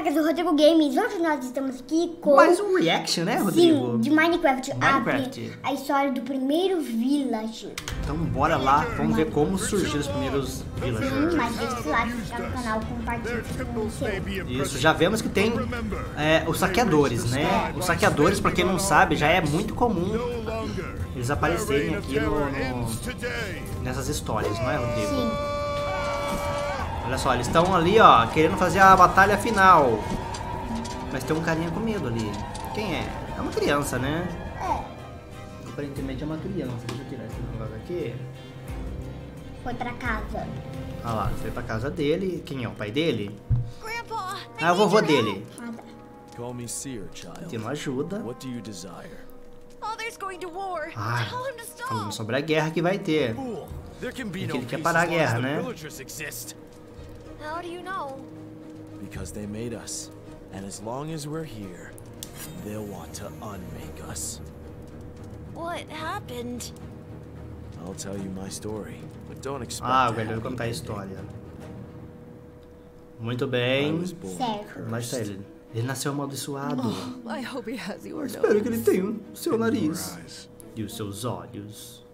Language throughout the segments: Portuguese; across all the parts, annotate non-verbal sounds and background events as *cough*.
Pacas do Rodrigo Games. Hoje nós estamos aqui com... Mais um reaction, né, Rodrigo? Sim, de Minecraft. Minecraft. A, a história do primeiro village. Então bora lá, vamos ver como surgiram os primeiros Sim, villagers. mas deixa o like, se no canal, compartilha com seu. Isso, já vemos que tem é, os saqueadores, né? Os saqueadores, pra quem não sabe, já é muito comum eles aparecerem aqui no, no- nessas histórias, não é, Rodrigo? Sim. Olha só, eles estão ali, ó, querendo fazer a batalha final. Mas tem um carinha com medo ali. Quem é? É uma criança, né? É, Aparentemente é uma criança. Deixa eu tirar esse negócio aqui. foi pra casa. Olha lá, foi pra casa dele. Quem é? O pai dele? Grandpa, Ah, é o vovô dele. Call me Seer, child. Pedindo ajuda. What do you desire? Father's going to war. Ah, falando sobre a guerra que vai ter. Fool! There can be Ele quer parar a guerra, né? How do you know? Because they made us. And as long as we're here, they'll want to unmake us. What happened? I'll tell you my story, but don't expect Ah, velho vai have contar a história. Muito bem. está cursed. ele. Ele nasceu amaldiçoado. I hope he has your Espero que ele tenha o seu nariz. E os seus olhos.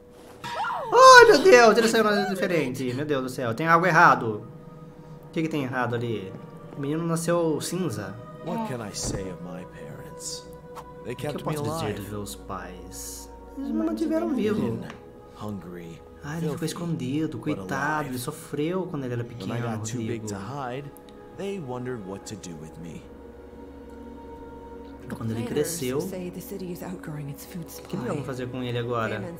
Ai, meu Deus, ele saiu nariz diferente. Meu Deus do céu, tem algo errado. O que, que tem errado ali? O menino nasceu cinza. What can I say of my parents? They O que eu posso dizer dos meus pais? Eles me mantiveram vivo. Hungry, Ah, ele ficou escondido, coitado. Ele sofreu quando ele era pequeno, Rodrigo. Quando ele cresceu, o que supply. fazer com ele agora? *sighs*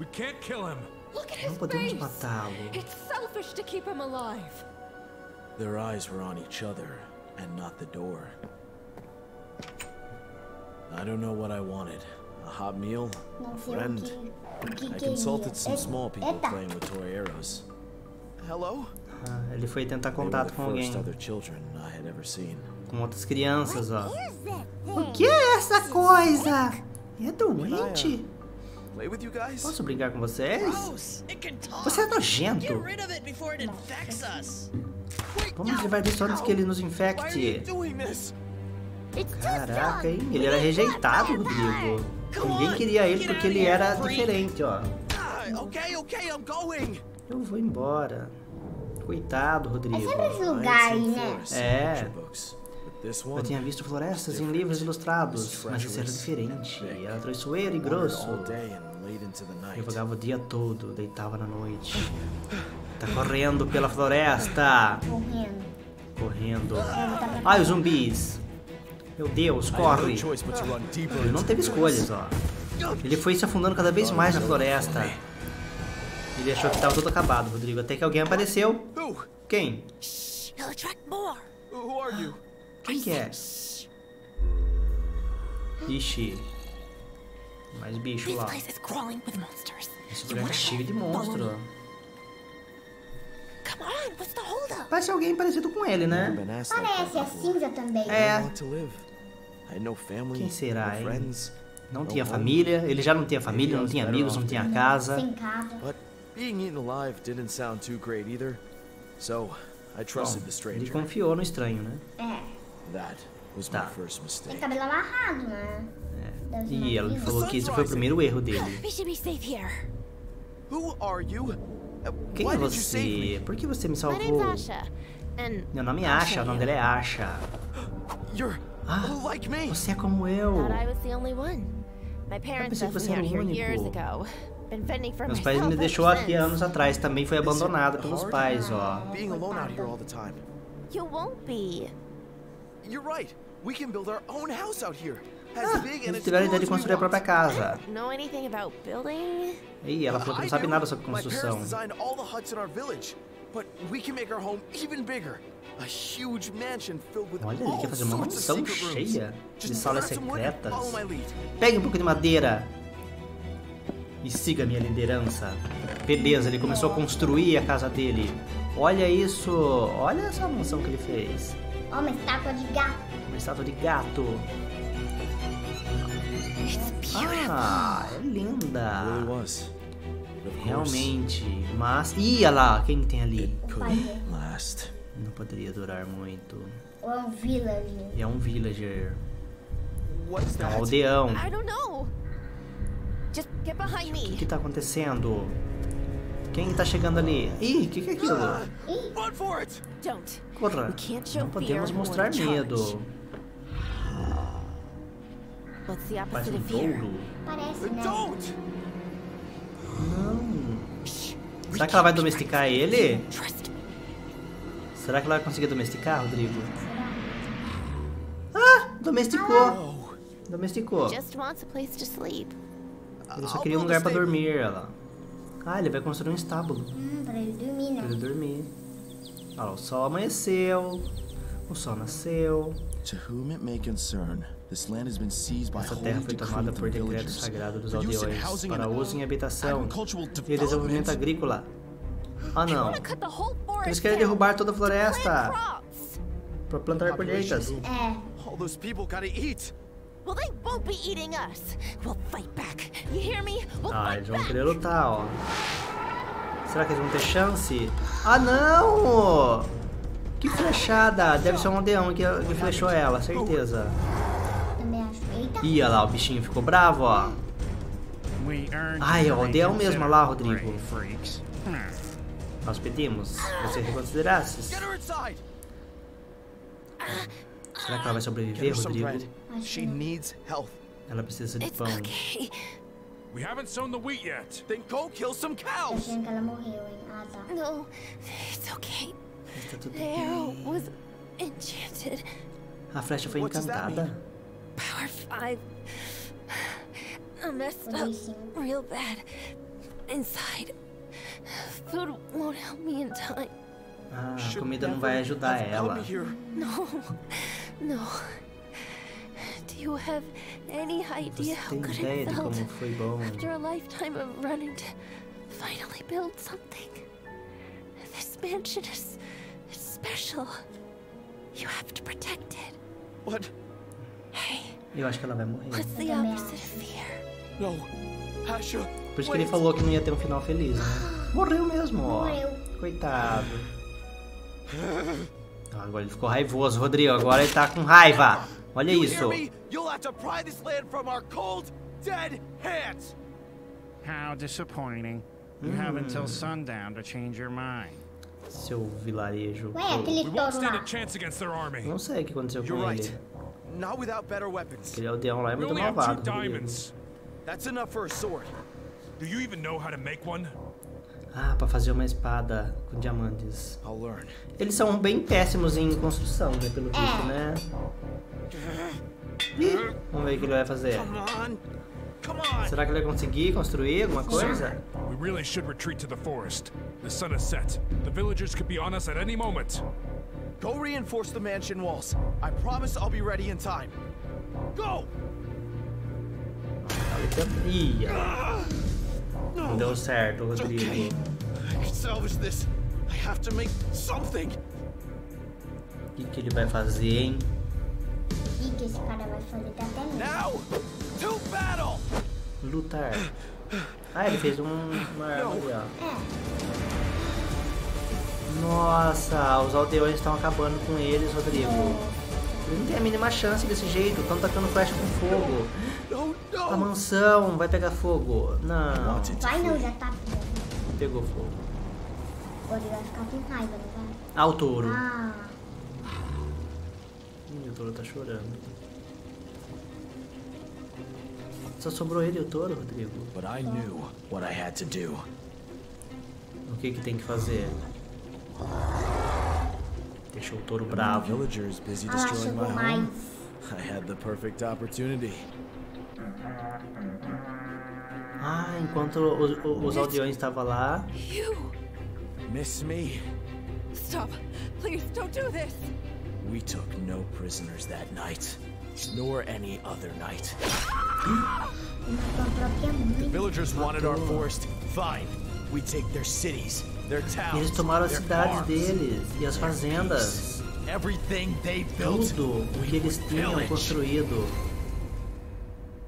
We can't kill him. Look at Não his podemos face. matá-lo. It's selfish to keep him alive. Their eyes were on each other and not the door. I don't know what I wanted. A hot meal? Não A sei friend? I consulted some Eita, small people playing with toy arrows. Hello? Ah, ele foi tentar contato the com alguém. first other children I had ever seen. Com outras crianças, ó. O O que é essa coisa? É doente? Posso brincar com vocês? Você é nojento. Vamos levar isso antes que ele nos infecte. Caraca, hein? Ele era rejeitado, Rodrigo. Ninguém queria ele porque ele era diferente, ó. Ah. Eu vou embora. Coitado, Rodrigo. É sempre esse I had lugar aí, seen né? É. Eu tinha visto florestas em livros ilustrados, mas esse era diferente. Era traiçoeiro e grosso. Eu vagava o dia todo, deitava na noite. Tá correndo pela floresta. Morrendo. Correndo. Ai, os zumbis. Meu Deus, corre. Ele não teve escolhas, ó. Ele foi se afundando cada vez mais na floresta. Ele achou que tava tudo acabado, Rodrigo. Até que alguém apareceu. Quem? He'll attract more. Who are you? Quem que é? Ixi. Mais bicho lá. place is crawling with monsters. Esse lugar tá cheio de monstro. Parece alguém parecido com ele, né? Parece, é before. cinza também. É. I want to live. I had no family, Quem será, no hein? friends, Não tinha família. Ele já não tinha família, não tinha amigos, não tinha casa. Sem casa. Ele confiou no estranho, né? É. That was Tá. my first Tem mistake. cabelo amarrado, né? Ser E ela falou que esse foi o primeiro erro dele. We should be safe here. Who are you? Uh, Quem é você? Por que você me name's salvou? Meu nome é Asha, o nome you. dele é Asha. *gasps* Ah, like me. Você é como eu. thought I was the only one. My parents pensei que você era o here years único. Meus pais me deixou aqui anos atrás. Também foi abandonada pelos pais, ó. Being alone You're right. We can build our own house out here. Ah, eles tiveram a ideia de construir a própria casa. Know anything about building? E ela falou que não sabe nada sobre My construção. parents designed all the huts in our village, but we can make our home even bigger. A huge mansion filled with Olha, ele all quer fazer uma sorts of mansão cheia de salas secretas. Pegue um pouco de madeira e siga minha liderança. Beleza, ele começou a construir a casa dele. Olha isso, olha essa mansão que ele fez. Ó, uma estátua de gato. Uma estátua de gato. Ah, é really linda. was. Realmente. Mas. Ih, olha lá, quem tem ali? Last. Não poderia durar muito. Ou é um villager? E é um villager. É um aldeão. I don't know. Just get behind O me. que tá acontecendo? Quem tá chegando ali? Ih, o que, que é aquilo? Corra! Não podemos mostrar medo. Opposite um touro? Parece, né? Não. Será que ela vai domesticar ele? Será que ela vai conseguir domesticar, Rodrigo? Ah! Domesticou! Domesticou. Ele só queria um lugar pra dormir, ela. Ah, ele vai construir um estábulo Hum, pra ele dormir, pra né? ele dormir. Olha lá, o sol amanheceu. O sol nasceu. To whom it may concern, this land has been seized by Essa terra foi tomada of por decreto sagrado dos for use in aldeões para and uso em habitação e desenvolvimento development. agrícola. Ah, não. Eles querem derrubar toda a floresta para plantar colheitas. É. Well, they won't be eating us. We'll fight back. You hear me? We'll Ah, eles vão querer lutar, ó. Será que eles vão ter chance? Ah, não! Que flechada! Deve ser um aldeão que, que flechou ela, certeza. Ih, olha lá, o bichinho ficou bravo, ó. Ai, é o aldeão mesmo, olha lá, Rodrigo. Nós pedimos você reconsiderasse. Será que ela vai sobreviver, Rodrigo? She needs health. Ela precisa de It's pão. okay. We haven't sown the wheat yet. Then go kill some cows! ela morreu, hein? Ah, tá. No, it's okay. Tá tudo The arrow bem. was enchanted. A flecha foi encantada. Power five. I messed up real bad inside. Food won't help me in time. Ah, a comida não vai ajudar ela. No, no. Do you have any Você idea how tem good ideia it de felt como foi bom? after a lifetime of running to finally build something? This mansion is is special. You have to protect it. What? Hey, Eu acho que ela vai morrer. what's the opposite of fear? No. Asha. Por isso que ele falou que não ia ter um final feliz, né? *gasps* Morreu mesmo, ó. Morreu. Coitado. *sighs* Ah, Agora ele ficou raivoso, Rodrigo. Agora ele tá com raiva. Olha isso. How disappointing. You have until sundown to change your mind. Seu vilarejo. Ué, aquele touro. Não sei o que aconteceu com ele. Not without better weapons. Aquele aldeão lá é muito malvado. That's enough for a sword. Do you even know how to make one? Ah, pra fazer uma espada com diamantes. Eles são bem péssimos em construção, né? Pelo visto, né? Ih, vamos ver o que ele vai fazer. Será que ele vai conseguir construir alguma coisa? We really should retreat to the forest. The sun has set. The villagers could be on us at any moment. Go reinforce the mansion walls. I promise I'll be ready in time. Go! Ih, não deu certo. Rodrigo. O que, que ele vai fazer, hein? O que esse cara vai fazer? Tá até medo. Now, to battle! Lutar. Ah, ele fez um, uma arma ali, ó. É. Nossa, os aldeões estão acabando com eles, Rodrigo. Eles não tem a mínima chance desse jeito. Estão tacando flecha com fogo. A mansão vai pegar fogo. Não, Vai não, já tá. pegou fogo. Agora ele vai ficar com raiva, não vai? Ah, o touro. Ah, Ih, o touro tá chorando. Só sobrou ele e o touro, Rodrigo. But I knew what I had to do. O que que tem que fazer? Deixou o touro bravo. ah lá, destroying my chegou mais. home. I had the perfect opportunity. Ah, enquanto os, os aldeões estavam lá, You! Miss me? Stop! Please don't do this! We took no prisoners that night, nor any other night. Mãe. Villagers wanted our forest. Fine. We take their cities, their towns, eles tomaram as cidades deles e as fazendas. everything they built. Tudo o que eles tinham construído.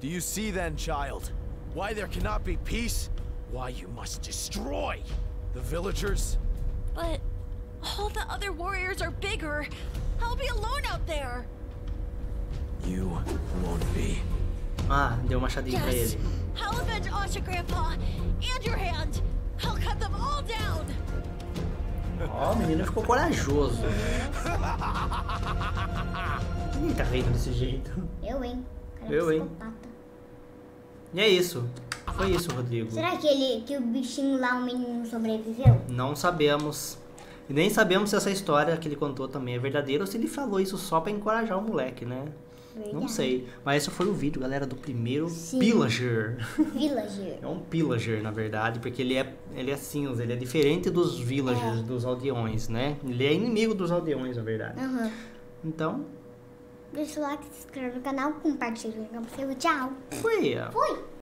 Do you see then, child? Why there cannot be peace? Why you must destroy the villagers? But All the other warriors are bigger. I'll be alone out there. You won't be. Ah, deu um machadinho pra Yes. ele. I'll avenge Asha, Grandpa, and your hand. I'll cut them all down. Ó, o menino ficou corajoso. *laughs* Ih, tá rindo desse jeito. Eu, hein? Cara, Eu, hein? E é isso. Foi isso, Rodrigo. Será que, ele, que o bichinho lá, o menino, sobreviveu? Não sabemos. E nem sabemos se essa história que ele contou também é verdadeira ou se ele falou isso só pra encorajar o moleque, né? Não Verdade. sei. Mas esse foi o vídeo, galera, do primeiro Sim. Pillager. *laughs* Villager. É um pillager, na verdade, porque ele é, ele é cinza, ele é diferente dos villagers, É. dos aldeões, né? Ele é inimigo dos aldeões, na verdade. Aham. Então, Deixa o like, se inscreve no canal, compartilha com você. Tchau. foi. ó. Fui.